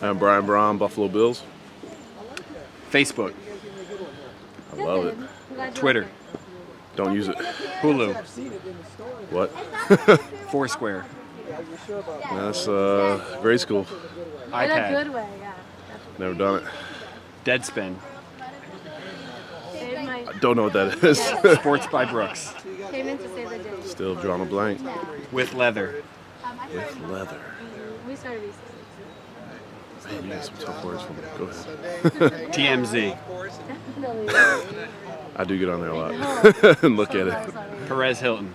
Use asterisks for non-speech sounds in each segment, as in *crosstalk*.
I'm Brian Brohm, Buffalo Bills. Facebook, I love it. Twitter, Don't use it. Hulu, What? *laughs* Foursquare, That's uh, grade school. In a iPad, good way, yeah. Never done it. Deadspin, Save my Don't know what that *laughs* is. Sports by Brooks, payment to save the day. Still drawing a blank. with leather, With leather. We started research. Man, you got some tough words for me. Go ahead. *laughs* TMZ, I do get on there a lot *laughs* and look at it. Perez Hilton,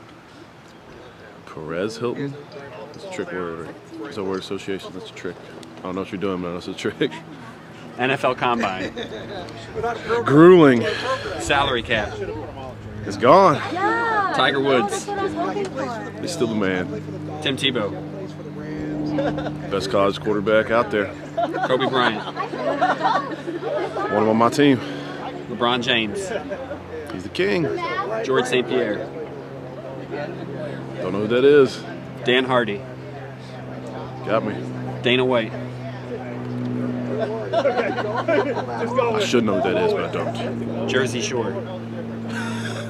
Perez Hilton. It's a trick word. It's a word association. That's a trick. I don't know what you're doing, man. That's a trick. NFL Combine, Grueling. salary cap, It's gone. Yeah. Tiger Woods. That's what I was hoping for. He's still the man. Tim Tebow, Best college quarterback out there. Kobe Bryant, One of them on my team. LeBron James, He's the king. George St. Pierre, Don't know who that is. Dan Hardy, Got me. Dana White, I should know who that is, but I don't. Jersey Shore,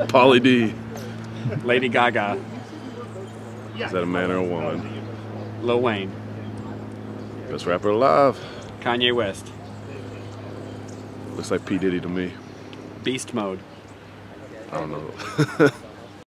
Pauly D. Lady Gaga, Is that a man or a woman? Lil Wayne, Best rapper alive. Kanye West, Looks like P. Diddy to me. Beast Mode, I don't know. *laughs*